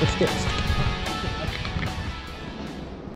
Let's get